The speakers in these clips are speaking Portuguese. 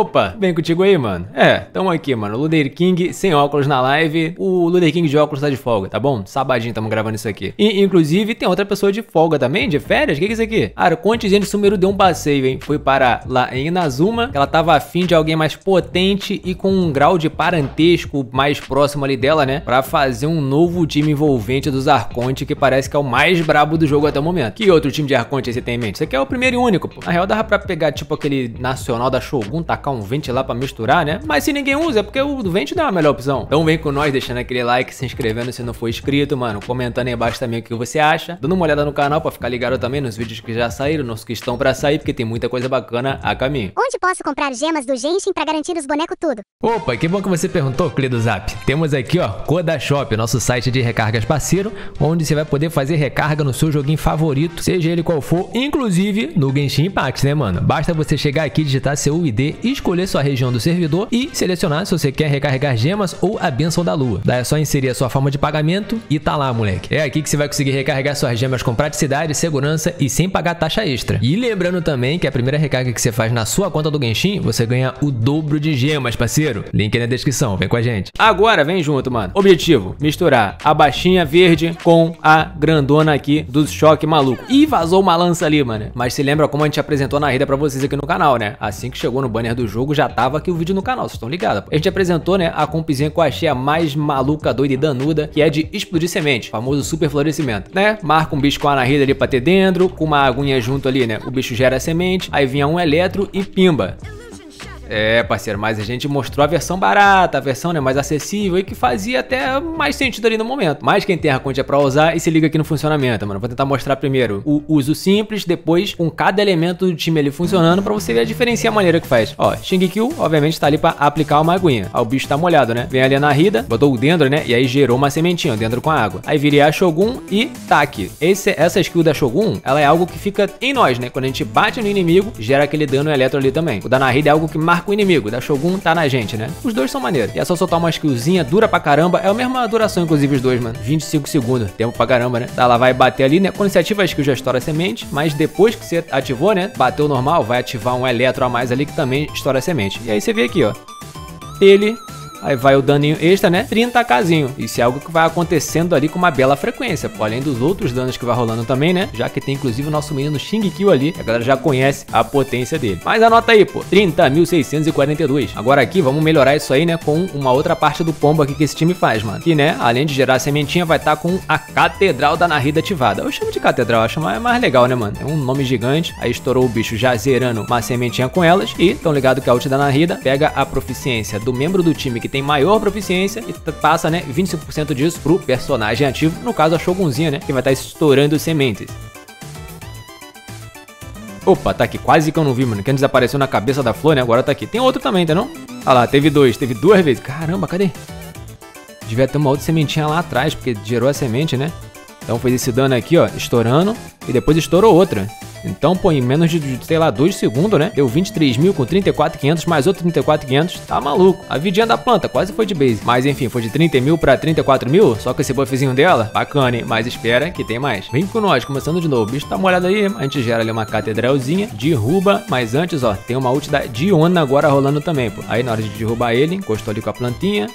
Opa, vem contigo aí, mano. É, tamo aqui, mano. Luder King sem óculos na live. O Luder King de óculos tá de folga, tá bom? Sabadinho tamo gravando isso aqui. E, inclusive, tem outra pessoa de folga também, de férias. O que, que é isso aqui? Arconte Sumeru deu um passeio, hein? Foi para lá em Inazuma. Ela tava afim de alguém mais potente e com um grau de parentesco mais próximo ali dela, né? Pra fazer um novo time envolvente dos Arconte, que parece que é o mais brabo do jogo até o momento. Que outro time de Arconte você tem em mente? Esse aqui é o primeiro e único, pô. Na real, dava pra pegar, tipo, aquele nacional da Shogun, tá tacar um vente lá pra misturar, né? Mas se ninguém usa, é porque o vente não é a melhor opção. Então vem com nós, deixando aquele like, se inscrevendo se não for inscrito, mano. Comentando aí embaixo também o que você acha. Dando uma olhada no canal pra ficar ligado também nos vídeos que já saíram, nos que estão pra sair, porque tem muita coisa bacana a caminho. Onde posso comprar gemas do Genshin pra garantir os bonecos tudo? Opa, que bom que você perguntou, Clido Zap. Temos aqui, ó, Koda Shop, nosso site de recargas parceiro, onde você vai poder fazer recarga no seu joguinho favorito, seja ele qual for, inclusive no Genshin Impact, né, mano? Basta você chegar aqui, digitar seu ID, escolher sua região do servidor e selecionar se você quer recarregar gemas ou a benção da lua. Daí é só inserir a sua forma de pagamento e tá lá, moleque. É aqui que você vai conseguir recarregar suas gemas com praticidade, segurança e sem pagar taxa extra. E lembrando também que a primeira recarga que você faz na sua conta do Genshin, você ganha o dobro de gemas, parceiro. Link na descrição, vem com a gente. Agora vem junto, mano. Objetivo: misturar a baixinha verde com a grandona aqui do choque maluco. E vazou uma lança ali, mano. Mas se lembra como a gente apresentou na rida pra vocês aqui no canal, né? Assim que chegou no banner do jogo, já tava aqui o vídeo no canal, vocês estão ligados. A gente apresentou, né, a compzinha que eu achei a mais maluca, doida e danuda, que é de explodir semente, famoso super florescimento, né? Marca um bicho com a anarrida ali pra ter dentro, com uma aguinha junto ali, né? O bicho gera semente, aí vinha um eletro e pimba. É, parceiro, mas a gente mostrou a versão barata, a versão né, mais acessível e que fazia até mais sentido ali no momento. Mas quem tem a conta é pra usar e se liga aqui no funcionamento, mano. Vou tentar mostrar primeiro o uso simples, depois com cada elemento do time ali funcionando pra você ver a diferença e a maneira que faz. Ó, Shingekyo, obviamente, tá ali pra aplicar uma aguinha. Ó, o bicho tá molhado, né? Vem ali na rida, botou o dendro, né? E aí gerou uma sementinha, dentro com a água. Aí viria a Shogun e tá aqui. Esse, essa skill da Shogun, ela é algo que fica em nós, né? Quando a gente bate no inimigo, gera aquele dano eletro ali também. O da Nahida é algo que marca marca o inimigo, da Shogun tá na gente, né? Os dois são maneiros. E é só soltar uma skillzinha, dura pra caramba. É a mesma duração, inclusive, os dois, mano. 25 segundos. Tempo pra caramba, né? Ela vai bater ali, né? Quando você ativa a skill, já estoura a semente. Mas depois que você ativou, né? Bateu normal, vai ativar um eletro a mais ali que também estoura a semente. E aí você vê aqui, ó. Ele Aí vai o daninho extra, né? 30kzinho. Isso é algo que vai acontecendo ali com uma bela frequência, pô. Além dos outros danos que vai rolando também, né? Já que tem inclusive o nosso menino Shingekyo ali, a galera já conhece a potência dele. Mas anota aí, pô. 30.642. Agora aqui, vamos melhorar isso aí, né? Com uma outra parte do combo aqui que esse time faz, mano. Que, né? Além de gerar a sementinha, vai estar tá com a Catedral da Narida ativada. Eu chamo de Catedral, acho mais, mais legal, né, mano? É um nome gigante. Aí estourou o bicho já zerando uma sementinha com elas. E, tão ligado que a ult da Narida pega a proficiência do membro do time que tem maior proficiência e passa, né, 25% disso pro personagem ativo, no caso a Shogunzinha, né, que vai estar tá estourando sementes. Opa, tá aqui, quase que eu não vi, mano, que antes apareceu na cabeça da flor, né, agora tá aqui. Tem outro também, tá não? Ah lá, teve dois, teve duas vezes. Caramba, cadê? Devia ter uma outra sementinha lá atrás, porque gerou a semente, né? Então fez esse dano aqui, ó, estourando, e depois estourou outra. Então, pô, em menos de, sei lá, 2 segundos, né? Deu 23 mil com 34,500 mais outro 34,500. Tá maluco. A vidinha da planta quase foi de base. Mas enfim, foi de 30 mil pra 34 mil. Só com esse buffzinho dela. Bacana, hein? Mas espera que tem mais. Vem com nós, começando de novo. O bicho tá molhado aí. A gente gera ali uma catedralzinha. Derruba. Mas antes, ó, tem uma ult da Diona agora rolando também, pô. Aí na hora de derrubar ele, encostou ali com a plantinha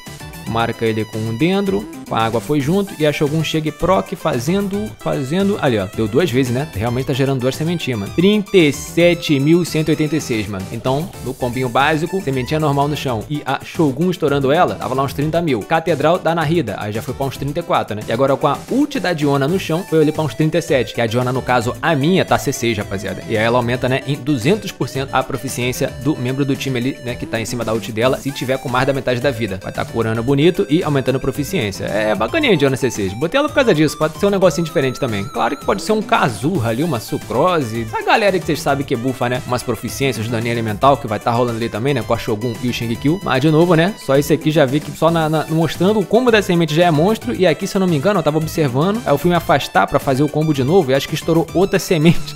marca ele com um dendro, a água foi junto e a Shogun chega proc fazendo, fazendo, ali ó, deu duas vezes, né? Realmente tá gerando duas sementinhas, mano. 37.186, mano. Então, no combinho básico, sementinha normal no chão e a Shogun estourando ela, tava lá uns 30 mil. Catedral da Narida, aí já foi pra uns 34, né? E agora com a ult da Diona no chão, foi ali pra uns 37, que a Diona, no caso, a minha, tá C6, rapaziada. E aí ela aumenta, né, em 200% a proficiência do membro do time ali, né, que tá em cima da ult dela, se tiver com mais da metade da vida. Vai tá curando bonito bonito e aumentando proficiência. É bacaninha de c 6 Botei ela por causa disso, pode ser um negocinho diferente também. Claro que pode ser um Kazurra ali, uma Sucrose. A galera que vocês sabem que bufa, né? Umas proficiências, daninho elemental, que vai estar tá rolando ali também, né? Com a Shogun e o Shingekyo. Mas de novo, né? Só esse aqui já vi que só na, na, mostrando o combo da semente já é monstro. E aqui, se eu não me engano, eu tava observando. Aí eu fui me afastar pra fazer o combo de novo e acho que estourou outra semente.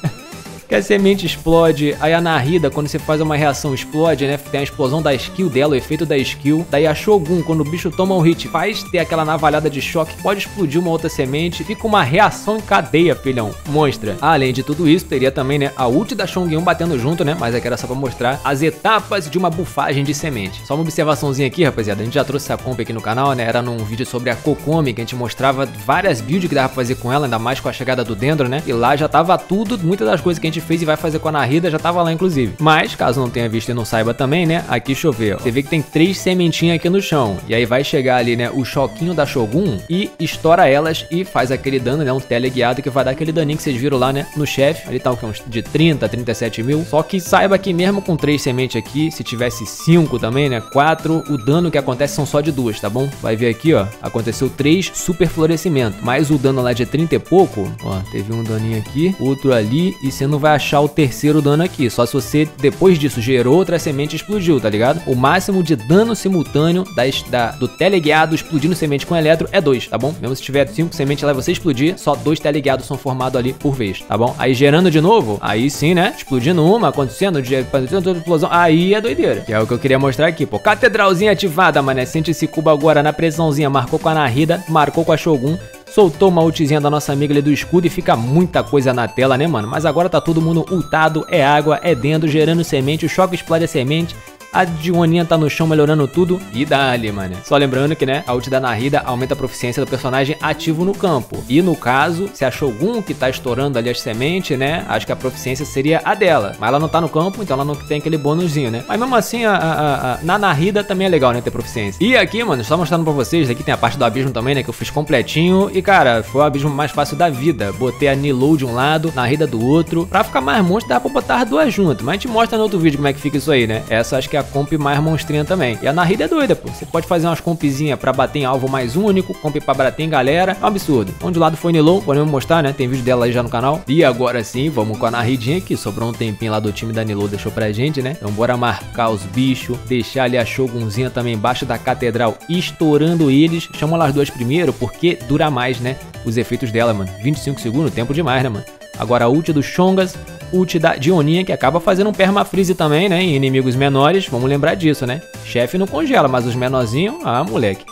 Que a semente explode, aí a Narida, quando você faz uma reação, explode, né? Tem a explosão da skill dela, o efeito da skill. Daí a Shogun, quando o bicho toma um hit, faz ter aquela navalhada de choque, pode explodir uma outra semente. Fica uma reação em cadeia, filhão. Monstra. Além de tudo isso, teria também, né, a ult da Shongyun batendo junto, né? Mas aqui era só pra mostrar as etapas de uma bufagem de semente. Só uma observaçãozinha aqui, rapaziada. A gente já trouxe essa comp aqui no canal, né? Era num vídeo sobre a Kokomi, que a gente mostrava várias builds que dava pra fazer com ela, ainda mais com a chegada do Dendro, né? E lá já tava tudo, muitas das coisas que a gente fez e vai fazer com a Narida já tava lá, inclusive. Mas, caso não tenha visto e não saiba também, né? Aqui chover, ó. Você vê que tem três sementinhas aqui no chão. E aí vai chegar ali, né, o choquinho da Shogun e estoura elas e faz aquele dano, né? Um teleguiado que vai dar aquele daninho que vocês viram lá, né? No chefe. Ali tá o que? Uns de 30, 37 mil. Só que saiba que mesmo com três sementes aqui, se tivesse cinco também, né? Quatro, o dano que acontece são só de duas, tá bom? Vai ver aqui, ó. Aconteceu três super florescimento. Mas o dano lá de 30 e pouco, ó. Teve um daninho aqui, outro ali. E você não vai achar o terceiro dano aqui. Só se você, depois disso, gerou outra semente e explodiu, tá ligado? O máximo de dano simultâneo das, da, do teleguiado explodindo semente com eletro é 2, tá bom? Mesmo se tiver 5 sementes lá e você explodir, só dois teleguiados são formados ali por vez, tá bom? Aí gerando de novo, aí sim, né? Explodindo uma, acontecendo, acontecendo toda explosão, aí é doideira. Que é o que eu queria mostrar aqui, pô. Catedralzinha ativada, mané. Sente esse cubo agora na pressãozinha. Marcou com a Narida, marcou com a Shogun soltou uma ultizinha da nossa amiga ali do escudo e fica muita coisa na tela, né, mano? Mas agora tá todo mundo ultado, é água, é dentro, gerando semente, o choque explode a semente, a Dioninha tá no chão melhorando tudo e dá-lhe, mano. Só lembrando que, né, a ult da Narida aumenta a proficiência do personagem ativo no campo. E no caso, se a Shogun que tá estourando ali as sementes, né, acho que a proficiência seria a dela. Mas ela não tá no campo, então ela não tem aquele bônusinho, né. Mas mesmo assim, a, a, a, na Narida também é legal, né, ter proficiência. E aqui, mano, só mostrando pra vocês, aqui tem a parte do abismo também, né, que eu fiz completinho. E, cara, foi o abismo mais fácil da vida. Botei a Nilo de um lado, Narida do outro. Pra ficar mais monstro, dá pra botar as duas juntas. Mas a gente mostra no outro vídeo como é que fica isso aí, né. Essa acho que é a comp mais monstrinha também. E a Narida é doida, pô. Você pode fazer umas compzinhas pra bater em alvo mais único, comp pra bater em galera. É um absurdo. Onde lado foi Nilou, podemos mostrar, né? Tem vídeo dela aí já no canal. E agora sim, vamos com a Naridinha aqui. Sobrou um tempinho lá do time da Nilou, deixou pra gente, né? Então bora marcar os bichos, deixar ali a Shogunzinha também embaixo da catedral, estourando eles. Chama elas duas primeiro, porque dura mais, né? Os efeitos dela, mano. 25 segundos, tempo demais, né, mano? Agora a ult do Chongas, ult da Dioninha, que acaba fazendo um permafreeze também, né? Em inimigos menores, vamos lembrar disso, né? Chefe não congela, mas os menorzinhos, ah, moleque.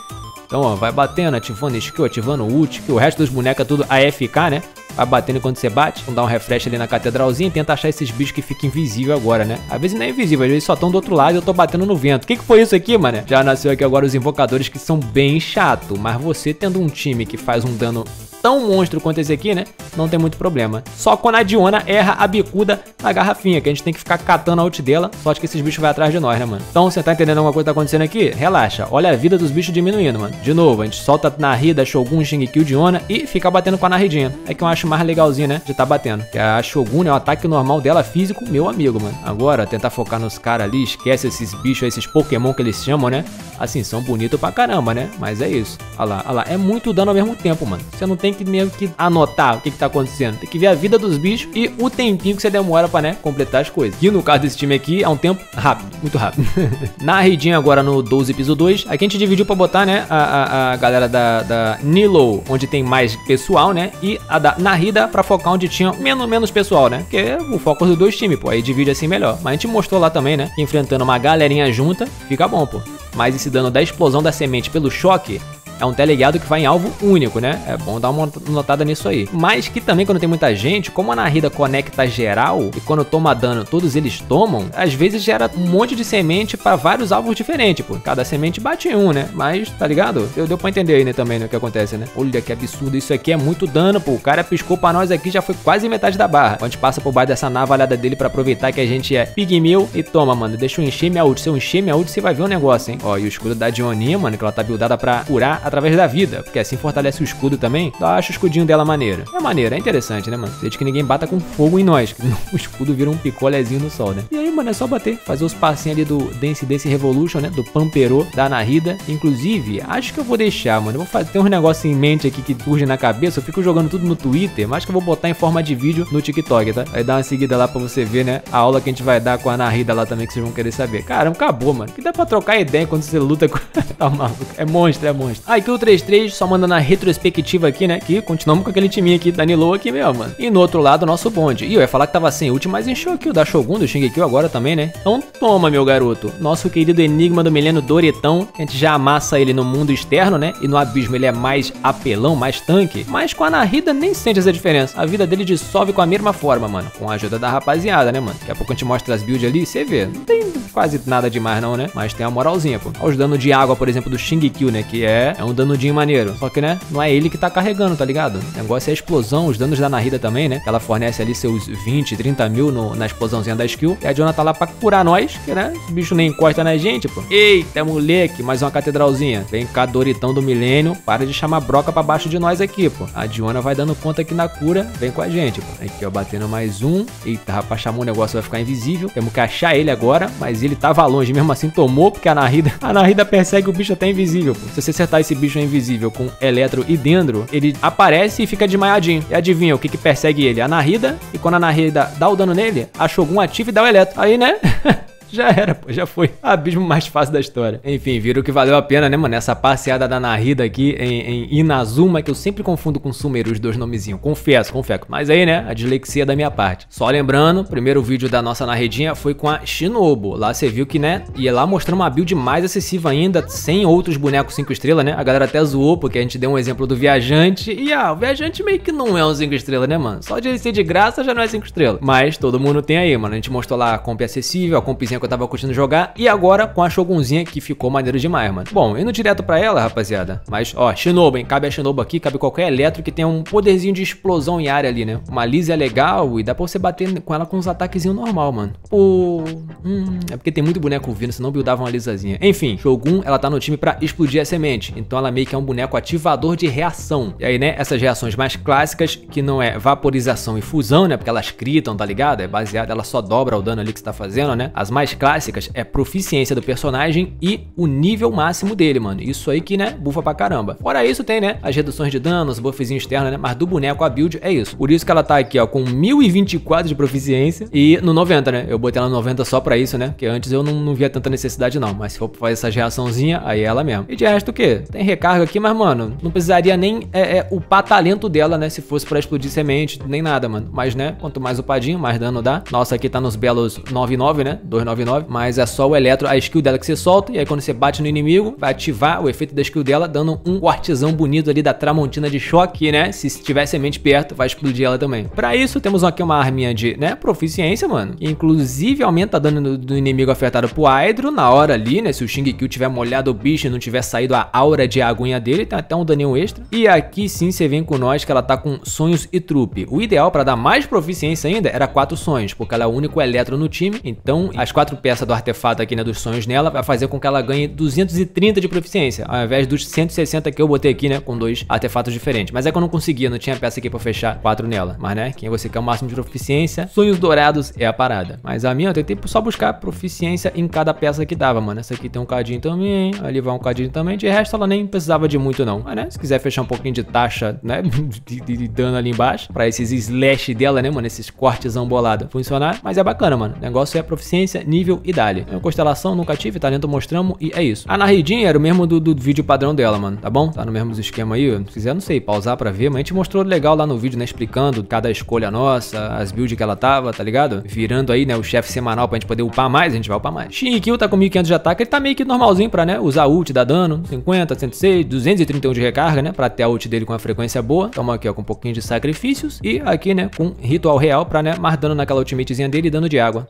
Então, ó, vai batendo, ativando skill, ativando ult, que o resto dos bonecos é tudo AFK, né? Vai batendo enquanto você bate, vamos dar um refresh ali na catedralzinha e tenta achar esses bichos que ficam invisíveis agora, né? Às vezes não é invisível, às vezes só estão do outro lado e eu tô batendo no vento. O que, que foi isso aqui, mano? Já nasceu aqui agora os invocadores que são bem chato, mas você tendo um time que faz um dano tão monstro quanto esse aqui, né? Não tem muito problema. Só quando a Diona erra a bicuda na garrafinha, que a gente tem que ficar catando a ult dela. Só que esses bichos vão atrás de nós, né, mano? Então, você tá entendendo alguma coisa que tá acontecendo aqui? Relaxa. Olha a vida dos bichos diminuindo, mano. De novo, a gente solta Narida, Shogun, Shingeki, Diona e fica batendo com a Naridinha. É que eu acho mais legalzinho, né? De tá batendo. Que a Shogun é o ataque normal dela físico, meu amigo, mano. Agora, tentar focar nos caras ali, esquece esses bichos, esses Pokémon que eles chamam, né? Assim, são bonitos pra caramba, né? Mas é isso. Olha lá, olha lá. É muito dano ao mesmo tempo, mano. Você não tem que meio que anotar o que, que tá acontecendo. Tem que ver a vida dos bichos e o tempinho que você demora pra, né, completar as coisas. E no caso desse time aqui, é um tempo rápido, muito rápido. Na redinha agora no 12 piso 2, aqui a gente dividiu pra botar, né, a, a, a galera da, da Nilo, onde tem mais pessoal, né, e a da Narida pra focar onde tinha menos, menos pessoal, né, que é o foco dos dois times, pô, aí divide assim melhor. Mas a gente mostrou lá também, né, enfrentando uma galerinha junta, fica bom, pô. Mas esse dano da explosão da semente pelo choque é um teleguiado que vai em alvo único, né? É bom dar uma notada nisso aí. Mas que também quando tem muita gente, como a Narida conecta geral e quando toma dano todos eles tomam, às vezes gera um monte de semente para vários alvos diferentes, pô. Cada semente bate em um, né? Mas, tá ligado? Deu, deu pra entender aí, né, também, né, o que acontece, né? Olha que absurdo, isso aqui é muito dano, pô. O cara piscou pra nós aqui, já foi quase metade da barra. A gente passa por baixo dessa navalhada dele para aproveitar que a gente é pigmeu e toma, mano. Deixa eu encher minha ult. Se eu encher minha ult, você vai ver um negócio, hein? Ó, e o escudo da Dioninha, mano, que ela tá buildada pra curar através da vida, porque assim fortalece o escudo também. Eu acho o escudinho dela maneiro. É maneiro, é interessante, né, mano? Desde que ninguém bata com fogo em nós, que o escudo vira um picolézinho no sol, né? E aí, mano, é só bater, fazer os passinhos ali do Dance Dance Revolution, né? Do Pamperô, da Narida. Inclusive, acho que eu vou deixar, mano. Eu vou fazer, tem um negócio em mente aqui que surge na cabeça. Eu fico jogando tudo no Twitter, mas que eu vou botar em forma de vídeo no TikTok, tá? Aí dá uma seguida lá pra você ver, né? A aula que a gente vai dar com a Narida lá também, que vocês vão querer saber. Caramba, acabou, mano. Que dá pra trocar ideia quando você luta com. tá maluco. É monstro, é monstro. Aí, Haikyuu33 só mandando a retrospectiva aqui, né? Que continuamos com aquele time aqui, Danilo aqui mesmo, mano. E no outro lado, nosso bonde. E eu ia falar que tava sem ult, mas encheu aqui o da Shogun, do Shingekyo agora também, né? Então toma, meu garoto. Nosso querido Enigma do Milênio Doretão. A gente já amassa ele no mundo externo, né? E no abismo ele é mais apelão, mais tanque. Mas com a Narida nem sente essa diferença. A vida dele dissolve com a mesma forma, mano. Com a ajuda da rapaziada, né, mano? Daqui a pouco a gente mostra as builds ali, você vê. Não tem quase nada demais não, né? Mas tem a moralzinha, pô. Olha os danos de água, por exemplo, do Shingekyo, né? Que é, é um danudinho maneiro. Só que, né? Não é ele que tá carregando, tá ligado? O negócio é a explosão, os danos da Narida também, né? Ela fornece ali seus 20, 30 mil no, na explosãozinha da skill. E a Jonah tá lá pra curar nós, que, né? O bicho nem encosta na gente, pô. Eita, moleque, mais uma catedralzinha. Vem cá, Doritão do Milênio. Para de chamar broca pra baixo de nós aqui, pô. A Diona vai dando conta aqui na cura. Vem com a gente, pô. Aqui, ó, batendo mais um. Eita, rapaz, chamou o negócio, vai ficar invisível. Temos que achar ele agora, mas ele tava longe. Mesmo assim, tomou, porque a Narida, a Narida persegue o bicho até invisível, pô. Se você acertar esse bicho invisível com Eletro e Dendro, ele aparece e fica desmaiadinho. E adivinha o que que persegue ele? A Narida. E quando a Narida dá o dano nele, a Shogun ativa e dá o Eletro. Aí, né? Já era, pô, já foi. Abismo mais fácil da história. Enfim, viram que valeu a pena, né, mano? Essa passeada da Narida aqui em, em Inazuma, que eu sempre confundo com Sumeru os dois nomezinhos. Confesso, confesso. Mas aí, né, a dislexia da minha parte. Só lembrando, primeiro vídeo da nossa narredinha foi com a Shinobu. Lá você viu que, né, ia lá mostrando uma build mais acessível ainda, sem outros bonecos 5 estrelas, né? A galera até zoou, porque a gente deu um exemplo do Viajante. E, ah, o Viajante meio que não é um 5 estrelas, né, mano? Só de ele ser de graça já não é 5 estrelas. Mas todo mundo tem aí, mano. A gente mostrou lá a comp acessível, a compzinha que eu tava curtindo jogar. E agora com a Shogunzinha que ficou maneiro demais, mano. Bom, indo direto pra ela, rapaziada. Mas, ó, Shinobu, hein? Cabe a Shinobu aqui, cabe qualquer eletro que tenha um poderzinho de explosão em área ali, né? Uma Lise é legal e dá pra você bater com ela com uns ataquezinhos normal, mano. Pô, hum, é porque tem muito boneco vindo, senão buildava uma lisazinha. Enfim, Shogun, ela tá no time pra explodir a semente. Então ela meio que é um boneco ativador de reação. E aí, né, essas reações mais clássicas, que não é vaporização e fusão, né? Porque elas critam, tá ligado? É baseada, ela só dobra o dano ali que você tá fazendo, né? As mais clássicas clássicas é proficiência do personagem e o nível máximo dele, mano. Isso aí que, né, bufa pra caramba. Fora isso, tem, né, as reduções de dano, os buffzinhos externos, né, mas do boneco a build é isso. Por isso que ela tá aqui, ó, com 1024 de proficiência e no 90, né? Eu botei ela no 90 só pra isso, né? Porque antes eu não, não via tanta necessidade não, mas se for fazer essa reaçãozinha, aí é ela mesmo. E de resto o quê? Tem recarga aqui, mas, mano, não precisaria nem é, é, upar talento dela, né, se fosse pra explodir semente, nem nada, mano. Mas, né, quanto mais upadinho, mais dano dá. Nossa, aqui tá nos belos 99, né? 299, mas é só o eletro, a skill dela que você solta, e aí quando você bate no inimigo, vai ativar o efeito da skill dela, dando um cortezão bonito ali da Tramontina de choque, né? Se tiver semente perto, vai explodir ela também. Pra isso, temos aqui uma arminha de, né, proficiência, mano. Inclusive, aumenta dano do inimigo afetado por Hydro na hora ali, né? Se o Shingekyo tiver molhado o bicho e não tiver saído a aura de aguinha dele, tem até um daninho extra. E aqui sim, você vem com nós que ela tá com sonhos e trupe. O ideal para dar mais proficiência ainda era quatro sonhos, porque ela é o único eletro no time, então as quatro peças do artefato aqui, né, dos sonhos nela, vai fazer com que ela ganhe 230 de proficiência, ao invés dos 160 que eu botei aqui, né, com dois artefatos diferentes. Mas é que eu não conseguia, não tinha peça aqui pra fechar quatro nela. Mas, né, quem você quer o máximo de proficiência, sonhos dourados é a parada. Mas a minha, eu tentei só buscar proficiência em cada peça que dava, mano. Essa aqui tem um cadinho também, ali vai um cadinho também. De resto, ela nem precisava de muito, não. Mas, né, se quiser fechar um pouquinho de taxa, né, de, de, de dano ali embaixo, pra esses slash dela, né, mano, esses cortezão bolado funcionar. Mas é bacana, mano. O negócio é proficiência, nível e dali. É constelação, nunca tive, talento mostramos e é isso. A narridinha era o mesmo do, do vídeo padrão dela, mano, tá bom? Tá no mesmo esquema aí, se quiser, não sei, pausar pra ver, mas a gente mostrou legal lá no vídeo, né, explicando cada escolha nossa, as builds que ela tava, tá ligado? Virando aí, né, o chefe semanal pra gente poder upar mais, a gente vai upar mais. Shinkill tá com 1500 de ataque, ele tá meio que normalzinho pra, né, usar ult, dar dano, 50, 106, 231 de recarga, né, pra ter a ult dele com a frequência boa. Tamo aqui, ó, com um pouquinho de sacrifícios e aqui, né, com ritual real pra, né, mais dano naquela ultimatezinha dele e dano de água.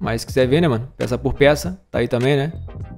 Mas se quiser ver, né, mano? Peça por peça, tá aí também, né?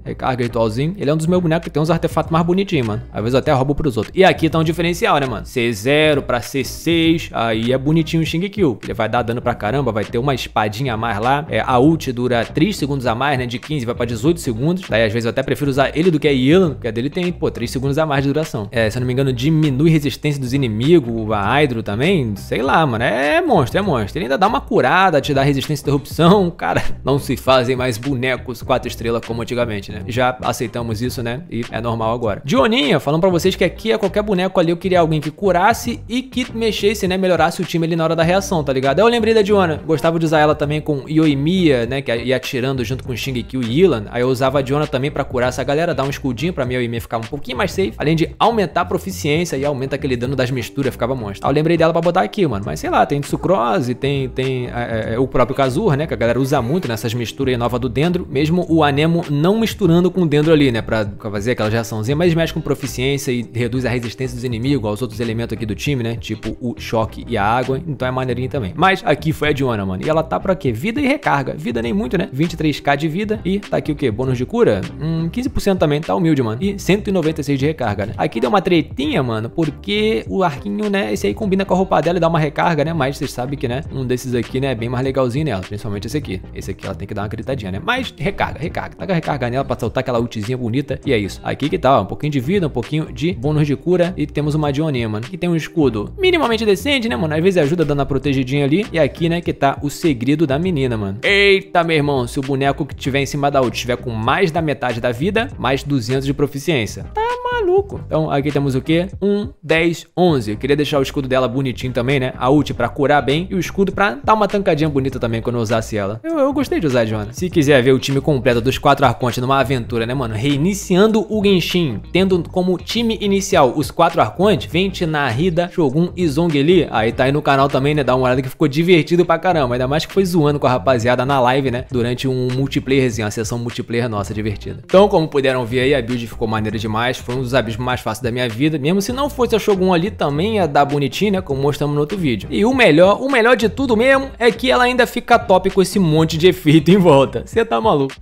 Recarga ritualzinho. Ele é um dos meus bonecos que tem uns artefatos mais bonitinhos, mano. Às vezes eu até roubo pros outros. E aqui tá um diferencial, né, mano? C0 pra C6. Aí é bonitinho o Shingekyo. Ele vai dar dano pra caramba. Vai ter uma espadinha a mais lá. É, a ult dura 3 segundos a mais, né? De 15 vai pra 18 segundos. Daí às vezes eu até prefiro usar ele do que a Yelan. Porque a dele tem, pô, 3 segundos a mais de duração. É, se eu não me engano, diminui resistência dos inimigos. A Hydro também. Sei lá, mano. É monstro, é monstro. Ele ainda dá uma curada, te dá resistência à interrupção. Cara, não se fazem mais bonecos 4 estrelas como antigamente, né? Né? Já aceitamos isso, né? E é normal agora. Dioninha, falando pra vocês que aqui é qualquer boneco ali, eu queria alguém que curasse e que mexesse, né? Melhorasse o time ali na hora da reação, tá ligado? Eu lembrei da Diona. Gostava de usar ela também com Yoimiya, né? Que ia atirando junto com Shingeki e Ilan. Aí eu usava a Diona também pra curar essa galera, dar um escudinho pra minha Yoimiya ficar um pouquinho mais safe. Além de aumentar a proficiência e aumenta aquele dano das misturas, ficava monstro. Aí eu lembrei dela pra botar aqui, mano. Mas sei lá, tem Sucrose, tem, tem é, é, o próprio Kazur, né? Que a galera usa muito nessas misturas aí nova do Dendro. Mesmo o Anemo não misturando com o Dendro ali, né? Pra fazer aquela reaçãozinha, mas mexe com proficiência e reduz a resistência dos inimigos aos outros elementos aqui do time, né? Tipo o choque e a água. Então é maneirinho também. Mas aqui foi a Diona, mano. E ela tá pra quê? Vida e recarga. Vida nem muito, né? 23k de vida. E tá aqui o quê? Bônus de cura? Hum, 15% também. Tá humilde, mano. E 196 de recarga, né? Aqui deu uma tretinha, mano, porque o arquinho, né? Esse aí combina com a roupa dela e dá uma recarga, né? Mas vocês sabem que, né? Um desses aqui, né? É bem mais legalzinho nela. Principalmente esse aqui. Esse aqui ela tem que dar uma gritadinha, né? Mas recarga, recarga. Taca recarga nela pra soltar aquela ultizinha bonita. E é isso. Aqui que tá, ó, um pouquinho de vida, um pouquinho de bônus de cura. E temos uma Dioninha, mano. Que tem um escudo minimamente decente, né, mano? Às vezes ajuda dando a protegidinha ali. E aqui, né, que tá o segredo da menina, mano. Eita, meu irmão. Se o boneco que tiver em cima da ult estiver com mais da metade da vida, mais 200 de proficiência. Tá maluco. Então aqui temos o que? 1, 10, 11. Eu queria deixar o escudo dela bonitinho também, né? A ult pra curar bem e o escudo pra dar uma tancadinha bonita também quando eu usasse ela. Eu, eu gostei de usar a. Se quiser ver o time completo dos quatro arcontes numa aventura, né, mano? Reiniciando o Genshin, tendo como time inicial os quatro arcontes, Vente, Nahida, Shogun e Zhongli. Aí tá aí no canal também, né? Dá uma olhada que ficou divertido pra caramba. Ainda mais que foi zoando com a rapaziada na live, né? Durante um multiplayerzinho, uma sessão multiplayer nossa divertida. Então, como puderam ver aí, a build ficou maneira demais. Foi um dos abismos mais fáceis da minha vida. Mesmo se não fosse a Shogun ali, também ia dar bonitinho, né? Como mostramos no outro vídeo. E o melhor, o melhor de tudo mesmo, é que ela ainda fica top com esse monte de efeito em volta. Você tá maluco.